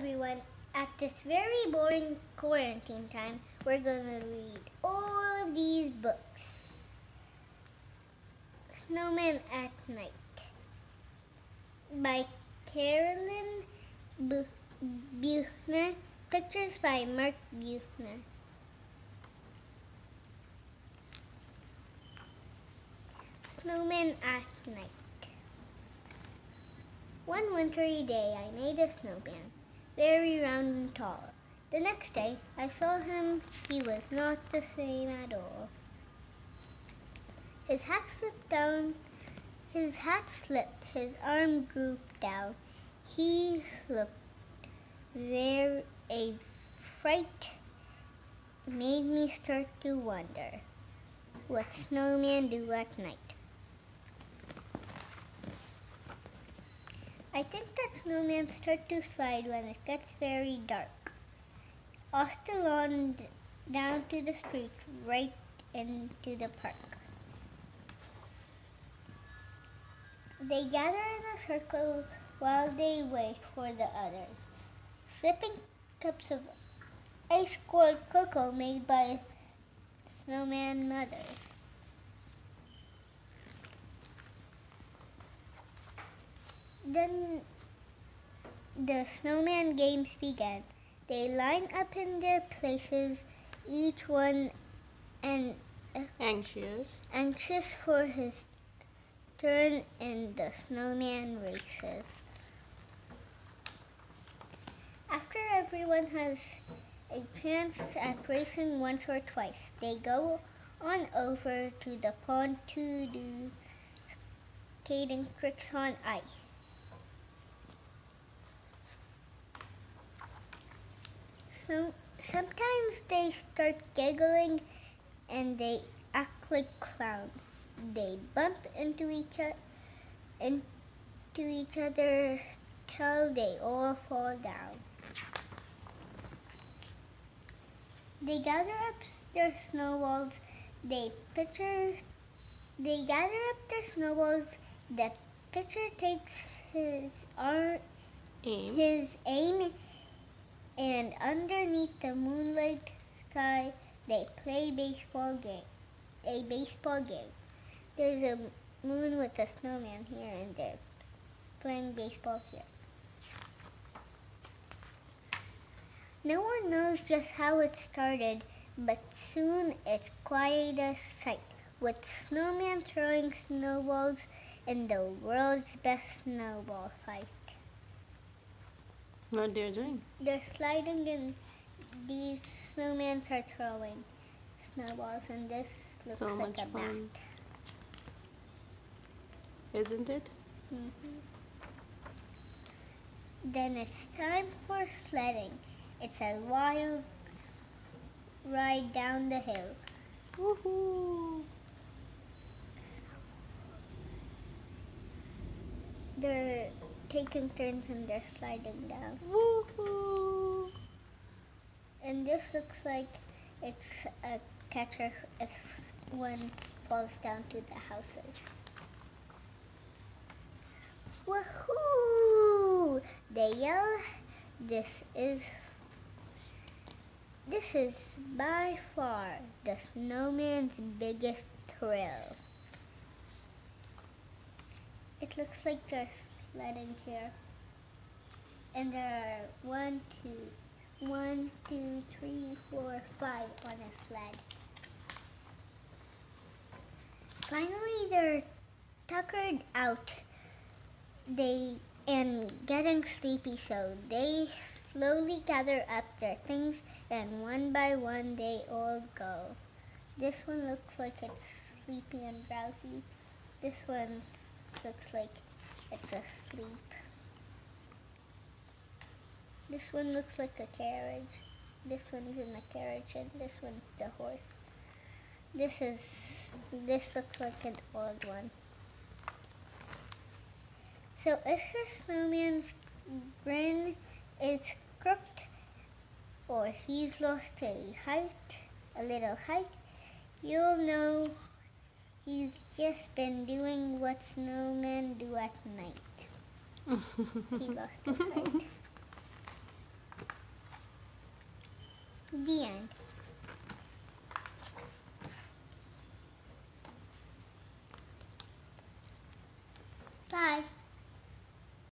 everyone. At this very boring quarantine time, we're going to read all of these books. Snowman at Night by Caralyn Bu- Buehner. Pictures by Mark Buehner. Snowman at Night One wintry day I made a snowman, very round and tall. The next day I saw him, he was not the same at all. His hat slipped down, his hat slipped, his arm drooped down. He looked very, a fright made me start to wonder what snowmen do at night. I think that snowmen start to slide when it gets very dark. Off the lawn, down to the street, right into the park. They gather in a circle while they wait for the others, sipping cups of ice cold cocoa made by snowman mothers. Then the snowman games began. They line up in their places, each one and Anxious. anxious for his turn in the snowman races. After everyone has a chance at racing once or twice, they go on over to the pond to do skating tricks on ice. So sometimes they start giggling and they act like clowns. They bump into each other, into each other till they all fall down. They gather up their snowballs. They pitcher. They gather up their snowballs. The pitcher takes his arm, Aim. his aim, and underneath the moonlit sky, they play baseball game. A baseball game. There's a moon with a snowman here, and they're playing baseball here. No one knows just how it started, but soon it's quite a sight, with snowman throwing snowballs in the world's best snowball fight. What they're doing? They're sliding and these snowmen are throwing snowballs and this looks So like much a bat. Isn't it? Mhm. Then it's time for sledding. It's a wild ride down the hill. Woohoo! They're taking turns and they're sliding down. Woohoo! And this looks like it's a catcher if one falls down to the houses. Woohoo! They yell. This is this is by far the snowman's biggest thrill. It looks like they're sledding here. And there are one, two, one, two, three, four, five on a sled. Finally, they're tuckered out. They and getting sleepy, so they slowly gather up their things, and one by one they all go. This one looks like it's sleepy and drowsy. This one looks like it's asleep. This one looks like a carriage. This one's in the carriage, and this one's the horse. This is this looks like an old one. So if your snowman's grin is crooked or he's lost a height, a little height, you'll know He's just been doing what snowmen do at night. he lost his fight. The end. Bye.